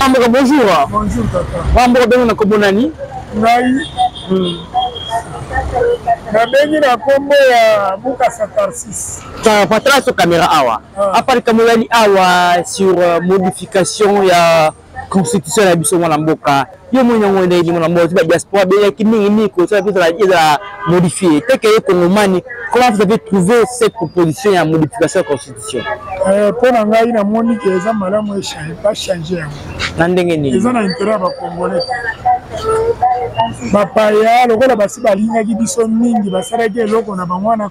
Wamboka bonjour. Bonjour tata. Wamboka bino na kombo nani? Ngai. Hmm. Nabengi na kombo ya Bukasa Tarsis. Car patala so kamera awa. Ah. Apali kamolani awa sur euh, modification ya constitution na biso mwana mboka yo moni yango ndenge mwana mboka ti badiaspora beyaki mingi mingi kosala mpe ezala modifie teke ye kongomani comment vous avez trouvé cette proposition ya modification ya constitution euh, mpo na ngai namoni ke eza malamu bachange yango na ndenge nini eza na intérêt ya bacongolais bapaya lokola basi balingaki biso mingi basalaki eloko na bango wana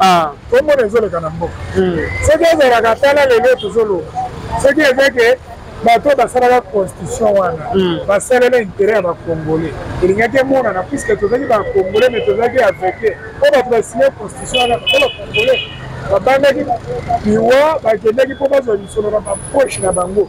ah. tomona ezoleka na mboka hmm. soki ezalaka tala lelo tozoloba soki ezeke bato oyo basalaka constitution wana hmm. basalela intérêt ya bacongolais elingaki emonana puiske tozalaki bacongolais me tozalaki aveugle mpo bato basigne constitution wana bato bacongolais babandaki liwa bakendaki mpo bazwa misolo na bapoche na bango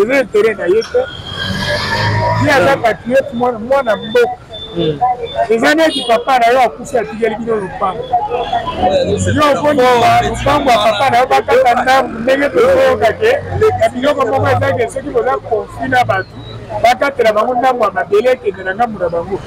eza intere na ye te ye aza patriote mwana mboka eza neti papa na yo akufi atikeli bino lopango yo okonima lopango ya papa na yo bakata ndambu ndenge tozoyoka te na biloko moko ezake soki boza konfi na bato bakatela bango ndambo ya mabele ekende na ngambo na bango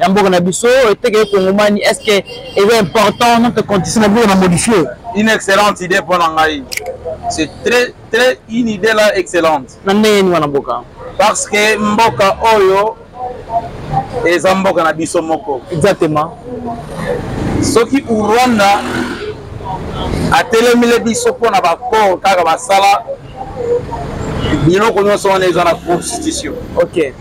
ya mboka na biso eteke ekongomani est ce que eza important notre condition na biso na modifie une excellente idée mpo na ngai c'est très très une idée là excellente na ndenge nini wana mboka parce que mboka oyo eza mboka na biso moko exactement soki urwanda atelemile biso mpo na bakor kaka basala biloko nyonso wana eza na constitution ok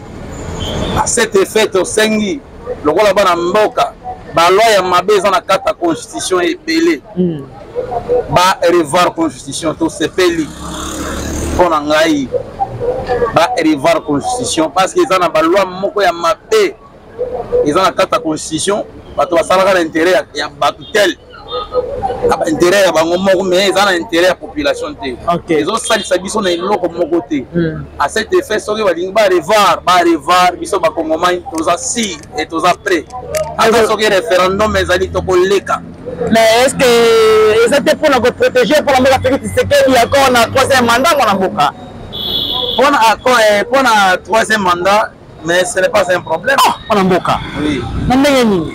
à cet effet tosengi lokola bana mboka baloi ya mabe eza na kati ya constitution ebele hmm. ba revoir constitution tosepeli mpo na ngai ba revoir constitution parce que eza na baloi moko ya mabe eza na kati ya constitution bato basalaka na intérêt ya bato tel na baintérêt ya bango moko mais eza na intérêt ya population te ezosalisa biso na eloko moko te hmm. à cet effet soki balingi barevoir barevoir biso bakongomani toza si e toza prêt ata soki référendum ezali tokoleka mais est ce que eza te mpona koprotege mpona mboka felix tshisekedi accord na troisième mandat mwana mboka mpona accord mpona troisième mandat mais ce n'est pas un problème ah, wana mboka oui. na ndenge nini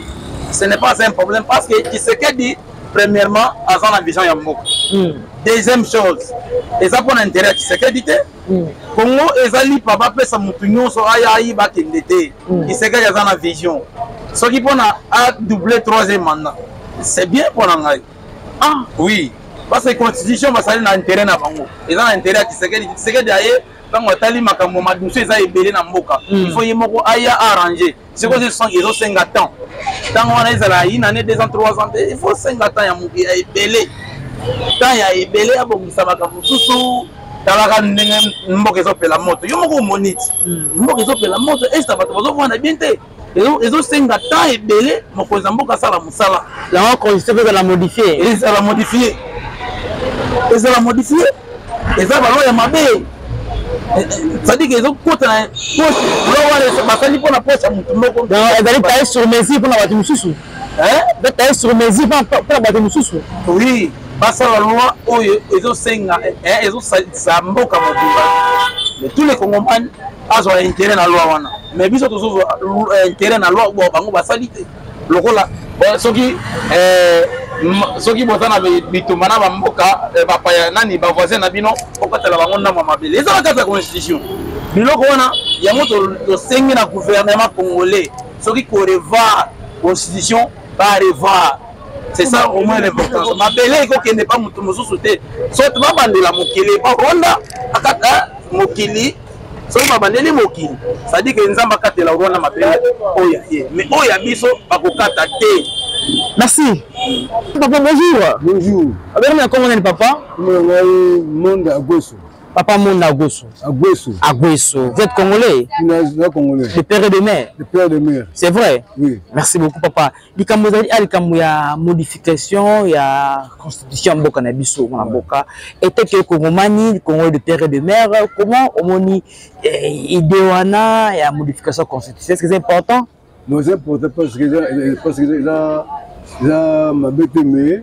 ce n'est pas un problème parce que kisekedi premièrement aza na vision ya mboka hmm. deuxième chose eza mpo na intérêt ya kisekedi te hmm. congo ezali pa bapesa motu nyonso aya ayiba akende te hmm. kisekedi aza na vision soki mpo na adouble troisième mandat c'est bien mpo na ngai ah oui parce que constitution basali na intérêt na bango eza na intérêt ya kisekedi kisekedi aye ntango atali makambo madusu eza ebele na mboka hmm. ifo ye moko aya arrange sikoyo hmm. ezosenga temps ntango wana ezala ina ne 2 ans 3 ans te ifo senga temps ya moke ya ebele temps ya ebele abongisa makambo mosusu talaka ndenge mboka ezopela moto yo moko omoniti hmm. mboka ezopela moto esta bato bazovanda bien te ezosenga temps ebele mokonzi ya mboka asala mosala yango constitution mpe ezala modifie ezala modifie ezala modifie eza baloi ya mabe sadike ezokota na poche basali mpo na poche ya motu moko ezali taille sur mesure mpo na bato mosusu taille sur mesure mpo na bato mosusu oui basala loi oyo ezosenga ezosalisa mboka mobimba tous les congomani azwa intérêt na loi wana mais biso tozozwa euh, intérêt na loi bo bango basali te lokola soki euh, soki boza na bitumba na bamboka euh, bapaya nani bavoisin na bino okatela bango ndambo ya mabele eza na kati ya constitution biloko wana yango tosengi na gouvernement congolais soki korevoir constitution barevoir c'est ça au moins l'importance mabele ekokende pa moto mosusu te soit babandela mokili pa rwanda akata mokili soki babandeli mokili sadike nzambe akatela rwanda mabele oyo ya ye mais oyo ya biso bakokata te merci papa bonjour bonjour abenami na kongo nani papa ngai monde agoso papa monde agoso agoso agoso vous êtes congolais na congolais de père et de mère de père et de mère c'est vrai oui merci beaucoup papa likambo ezali a ah, likambo ya modification ya constitution ya mboka na biso na mboka eteke kongomani congo de père et de mère comment omoni eh, idée wana ya modification ya constitution est ce que c'est important non c'est important parce que eza mabe te mais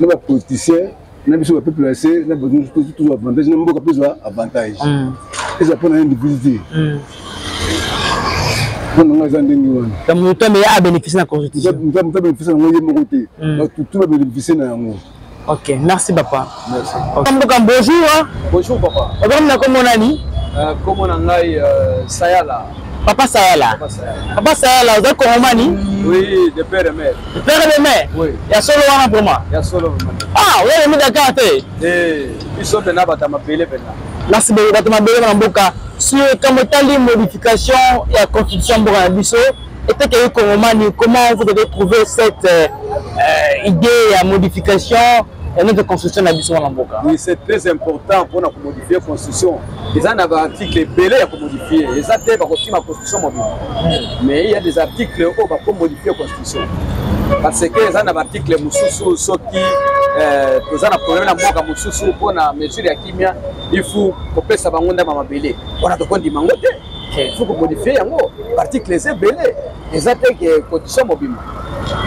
na ba politiciens na biso ba peuple ya se na bato nyonso tozwa avantage na mboka mpe ezwa avantage mm. eza mpo na individu te mm. mpo na ngai eza ndenge wana moto ameye abénéficie na constitution moto abénéficie na yango ye moko te mm. bato tu babénéficie na yango ok merci papa Kambuka bonjour. Hein. Bonjour papa. Okomi na kombo nani? Euh, kombo na ngai euh, Sayala. Papa Sayala. Papa Sayala, oza kongomani? Oui, de père et mère. De père et mère? Oui. Ya solo wana vraiment. Ya solo vraiment. Ah, oya yemi Dakar te. Eh, biso pena bata mabele pena. Merci beaucoup bata mabele na mboka. Sur comme tali modification ya constitution mboka na biso. Peut-être que les Congolais, comment vous avez trouvé cette euh, euh idée à modification de notre constitution na biso wana mboka oui c'est très important mpona komodifie constitution eza na baarticle ebele ya komodifie eza te bakosima constitution mobima hmm. mais il y a des articles oyo oh, bakomodifie constitution parce que eza na baarticle mosusu soki euh, toza na problème na mboka mosusu mpona mesure ya kimia il faut kopesa bango ndama mabele wana tokondima yango te Eh, faut ko modifier yango articles ebele eza te ke condition mobimba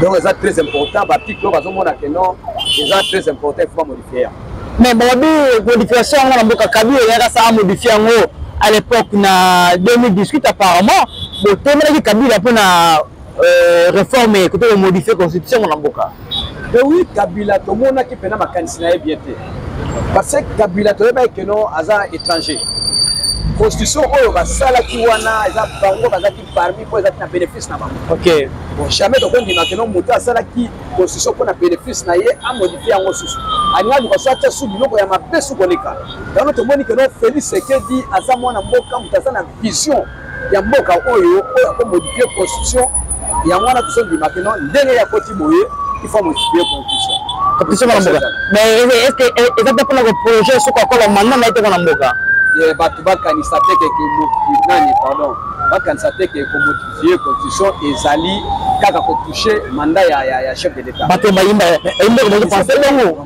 donc eza très important baarticle oyo bazomona ke non eza très important il faut bamodifie yango mais balobi modification yango na mboka kabila eyaka sa amodifie yango à l'époque na 2018 apparemment botemelaki kabila mpo na euh, reforme ekoki komodifie constitution mona mboka mais oui kabila tomonaki mpena makanisi na ye bien te parce que kabila toyebaki keno aza étranger constitution oyo basalaki wana eza bango bazalaki parmi mpo ezalaki na bénéfice na bango ok bon jamais tokondima keno moto asalaki constitution mpo na bénéfice na ye amodifie yango susu alinga luka so atya su biloko ya mabe su koleka yango tomoni keno félix sekedi aza mwana mboka moto aza na vision ya mboka oyo oyo ko modifier constitution yango wana tozo ndima ke non ndenge ya koti boye il faut modifier constitution constitution na mboka mais est-ce que eh, eza pas pour projet soko akola mandat na ete na mboka eh, bato bakanisa te ke nani pardon bakanisa te ke komodifie constitution ezali kaka kotouche mandat ya, ya, ya chef de l'état bato bayimba eh, eyimba ekomoki pense bongo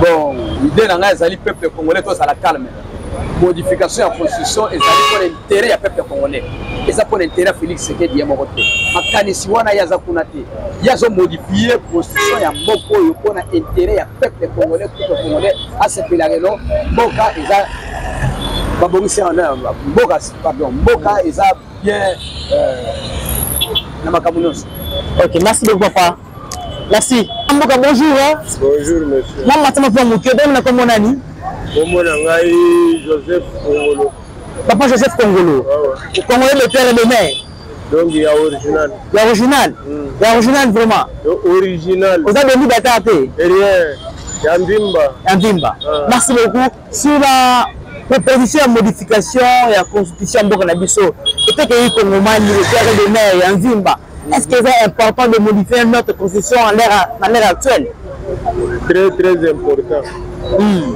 bon idée na ngai ezali peuple congolais tozala calme modification ya constitution ezali mpo na intérêt ya peuple congolais eza mpo na intérêt ya félix sekedi ye moko te makanisi wana ye aza kuna te ye azomodifie constitution ya mboka oyo mpo na intérêt ya peuple congolais peuple congolais asepela lelo mboka eza babongisi yango mboka pardon mboka eza bien euh, na makambo nyonso ok merci beaucoup papa merci amboka bonjour hein. bonjour monsieur mwa matama mpo moke boni na kombo nani kombo na ngai joseph kongolo papa joseph kongolo ah kongolo de père de mère donc ya original ya original hmm. ya original vraiment original oza bendi bata te rien ya mbimba ya mbimba ah. merci beaucoup sur la proposition ya modification ya constitution ya mboka na biso etekei kongomani le père de mère ya nzimba est ce que eza important de modifier notre constitution en l'ère na l'ère actuelle très très important hmm.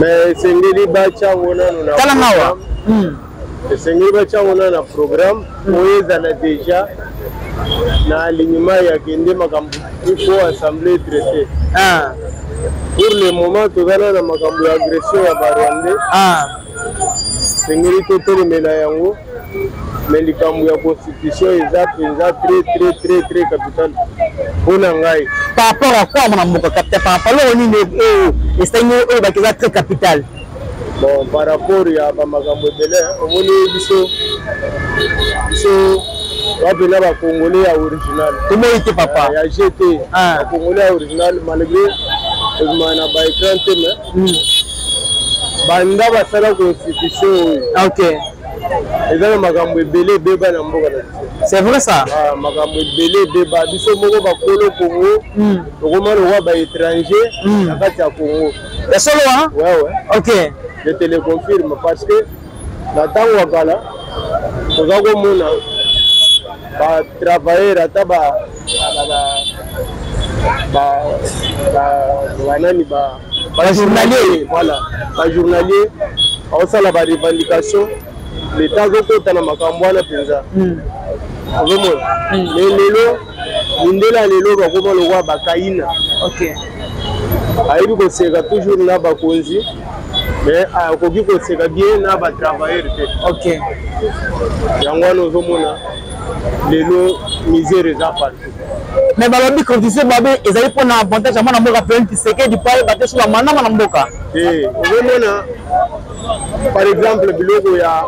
mais esengeli batya yango nanu na tala mawa hmm. esengeli batya yango nanu na programme hmm. oyo ezala déjà na alignement ya kende makambo il faut assemblée traité ah. pour le moment toza na na makambo ya agression ya barwandais ah. esengeli totelemela yango me likambo ya constitution eza mpenza très très très très capital mpo na ngai par rapport à quoi mwana mboka capital par rapport loko nini oyo esengi oyo baki eza très capital bon par rapport ya bamakambo ebele omoni biso biso bapena bakongole ya original tomoi te papa ya gt bakongole ya original malgré ezma na baecran te mais hmm. banda basala constitution oyo ah, ok eza na makambo ebele ebeba na mboka na biso c'est vrai ça ah, makambo ebele ebeba biso moko bakolo congo hmm. tokoma lokwa baétranger hmm. na kati ya congo ya solo wa ok je te le confirme parce que Na ntango ya kala toza komona ba travailleurs ata ba banani ba journalier voilà ba journalier aosala ba revendication leta azokota na makambo wana mpenza ozomona mais lelo mindele ya lelo bakoma lokola bakaina okay. ayebi koseka toujours na bakonzi mais akoki koseka bien na batravailleur te okay. yango wana ozomona lelo misere eza partout mais balobi condition babe ezali mpo na avantage ya mwana mboka pene tisekedi mpo ayeba te soki amanama na mboka eh, ozomona par exemple biloko ya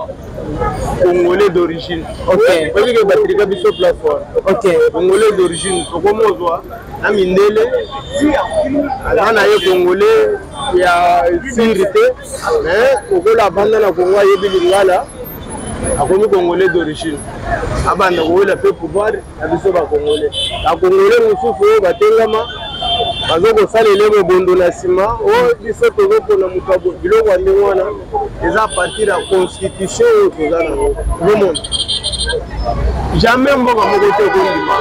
congolais d'origine okay. oyebi ke batrika biso plafon okay. congolais d'origine tokomozwa na mindele aza na ye congolais ya siri te mais okola avanda na kongo ayebi lingala akomi congolais d'origine abanda kowela mpe pouvoir na biso bakongole bakongole mosusu oyo batengama bazo kosala eloko ebondo na nsima o oh, biso tozopona moto biloko ya ndenge wana eza partir ya constitution oyo toza nango omona jamais mboka moko te okondima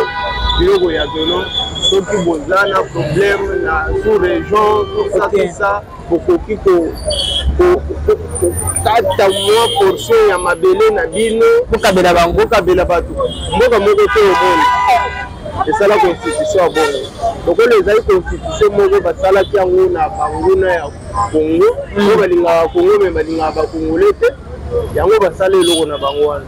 biloko ya dono soki boza na problème na sous région tout ça tout ça bokoki kokata mwa portion ya mabele na bino bokabela bango bokabela bato mboka moko te omoni esala constitution ya bongo lokola ezali constitution moko basalaki yango na banguna ya congo oyo balingaka congo me balingaka bakongole te yango basala eloko na bango wana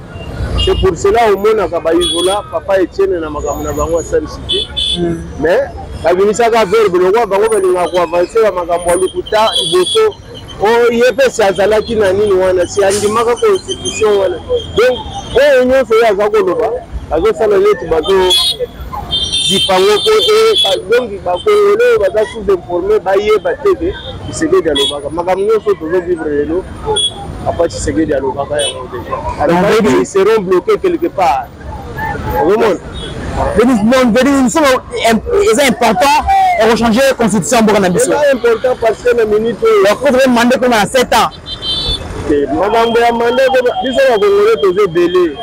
c'est pour cela omonaka baizola papa etienne na makambo na bango asalisi te hmm. mais babimisaka verbe lokola bango balingaka koavanse ba makambo ya lokuta liboso oh, ye mpe si azalaki na nini wana si andimaka constitution wana donc oyo oh, nyonso ye aza koloba bazosala neti bazo zipango mpo e donc bakongole oyo baza sous informe bayeba te ke kisekedi alobaka makambo nyonso tozovivre lelo Papa Tshisekedi alobaka yango déjà. Alors ils seront bloqués quelque part. Omona? biso eza important ya kochange constitution ya mboka na biso yakotobe manda ekoma na 7 ans makambo ya manda biso bakongole toza ebele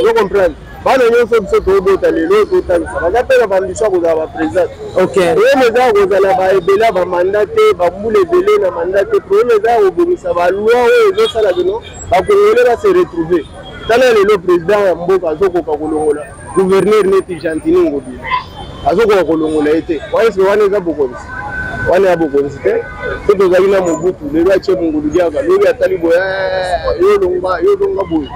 ozo comprendre bana nyonso biso tobota lelo totangisa baza mpe na bambiso ya kozala bapresident probleme eza ya kozala baebele ya bamanda te bambula ebele na manda te probleme eza ya kobongisa baloi oyo ezosala bino bakongole base retrouve tala lelo president ya mboka azokoka kolongola gouverneur neti gentini ngobila azokoka kolongola ye te waese wana eza bokonzi wana ya bokonzi te so tozali na mobutu lelo atye mongulu diaka lobi atali boye eh, yo olonga boye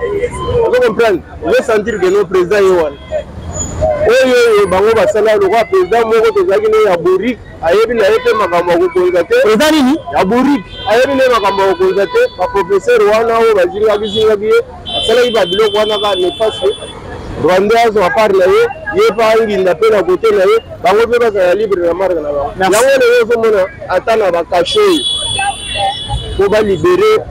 ozo comprendre le sentir que no président ye wana oyo oyo bango basala lokola président moko tozalaki naye ya borik ayebi na ye mpe makambo ya kokonza te eza nini ya borik ayebi na ye makambo ya kokonza te baprofesseur wana oyo bazingaki zingaki ye asalaki babiloko wana kaka nefasio rwanda azwa part na ye ye mpe anginda mpe na kote na ye bango mpe bazala libre na marke na bango yango lelo ozomona ata na bakashe oyo mpo balibere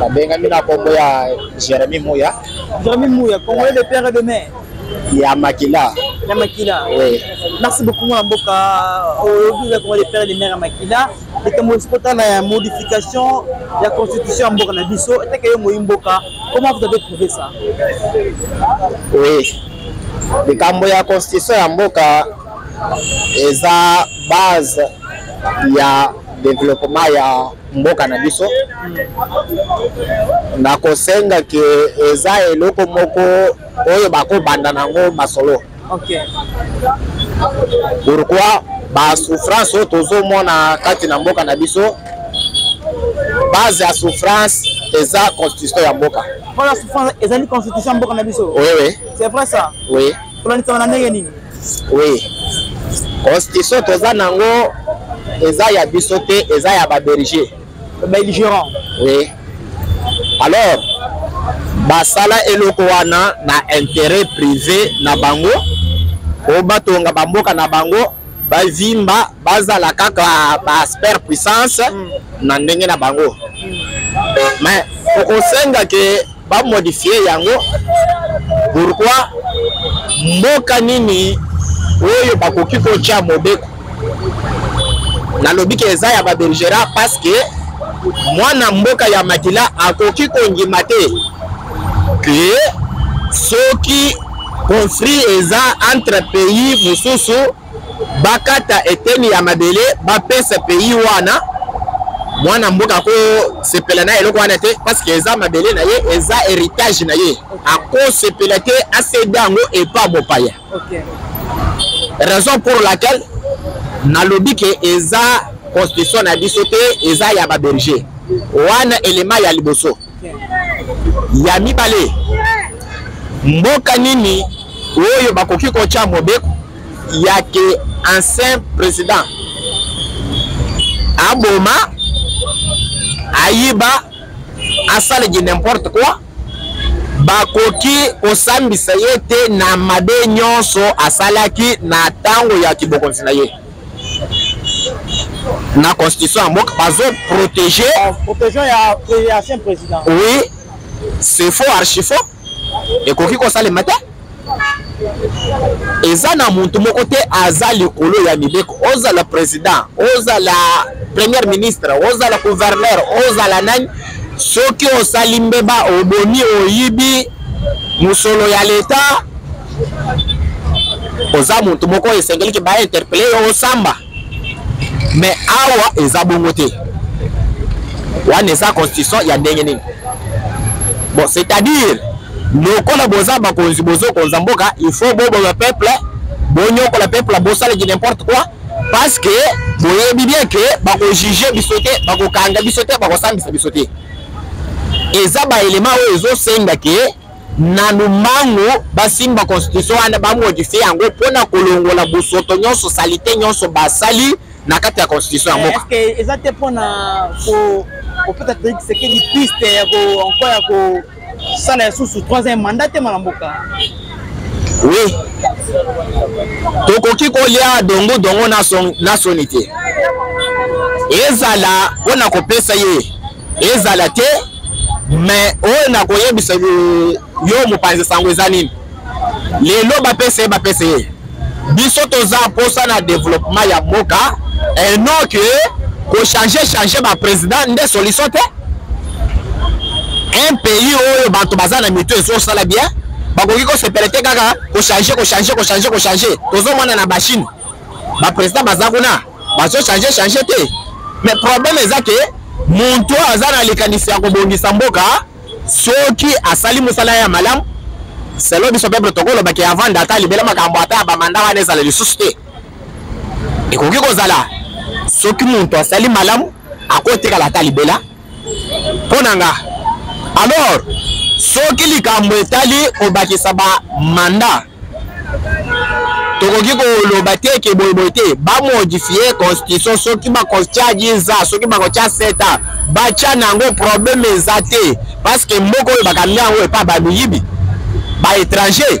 babengami na kombo ya jeremi muya jeremi muya congolais de père et de mère ya makila ya makila oui. merci beaucoup mwana mboka olobi oza congolais de père et de mère ya makila likambo ekotana ya modification ya constitution ya mboka na biso eteke yo moyi mboka comment vous avez trouvé ça oui likambo ya constitution ya mboka eza base ya développement ya mboka na biso nakosenga ke eza eloko moko oyo bakobanda na yango masolo okay. pourkui basouffrance oyo tozomona kati na mboka na biso base ya souffrance eza constitution ya mboka ezali constitution ya mboka na biso oui, oui. c'est vrai ça oui. kolanisama na ndenge nini oui constitution toza nango eza ya biso te eza ya baberger belligérant oui alors basala eloko wana na intérêt privé na bango po batonga bamboka na bango bavimba bazala kaka baaspert puissance mm. na ndenge na bango mm. mais okosenga ke ba modifier yango pourquoi mboka nini oyo bakoki kotya mobeko nalobi ke eza ya babergera parce que mwana mboka ya makila akoki kondima te ke soki conflit eza entre pays mosusu bakata eteni ya mabele bapesa pays wana mwana mboka akosepela na eloko wana te parce que eza mabele na ye eza héritage na ye akosepela te asede yango epa mopaya raison pour laquelle nalobi ke eza constitution na biso te eza ya baberger wana elema ya liboso ya mibale mboka nini oyo bakoki kotya mobeko ya ke ancien président aboma ayiba asala gi n'importe quoi bakoki kosambisa ye te na mabe nyonso asalaki na ntango ya kibokonzi na ye na constitution ya mboka bazo protege ah, protection ya ancien président oui c'est faux archi faux ekoki kosalema te eza na motu moko te aza likolo ya mibeko ozala président ozala premier ministre ozala gouverneur ozala nani soki osali mbeba oboni oyibi mosolo ya leta oza moto moko esengeli ke ba interpele yo osamba me awa eza bongo te wana eza constitution ya ndenge nini bon c'est à dire lokola boza bakonzi bozokonza mboka il faut boboma peuple bonyokola peuple bosalaki n'importe quoi parce que boyebi bien ke bakojuge biso te bakokanga biso te bakosambisa biso te eza baelema oyo ezosenga ke na lombangu basimba constitution wana bamodifie yango mpo na kolongola bosoto nyonso salite nyonso basali na kati ya constitution ya eh, mboka eza te mpo na kopesa felix tshisekedi piste ya nko ya kosala lisusu 3 mandat te mwana mboka oui tokoki kolia dongo dongo na soni te ezala mpo na kopesa ye ezala te mais oyo nakoyebisa yo mopanzi sango eza nini lelo bapesa ye bapesa ye biso toza mposa na développement ya mboka et non que kochange change baprésident nde solution te un pays oyo bato baza na mitu ezosala bien bakoki kosepela te kaka kochange kochange kochange kochange tozomona na bachine baprésident baza kuna bazo change change te mais problème eza ke muntu oyo aza na likanisi ya kobongisa mboka soki asali mosala ya malamu selo biso peple tokoloba ke avanda ata libela makambo ata ya bamanda wana ezala lisusu te ekoki kozala soki muntu asali malamu akotikala ata libela mpo na nga alors soki likambo etali kobakisa bamanda tokoki koloba te ke boyeboye te bamodifie constitution soki bakotya giza soki bakotya seta batya na yango probleme eza te parce que mboka oyo bakambi yango epa bamiyibi baétranger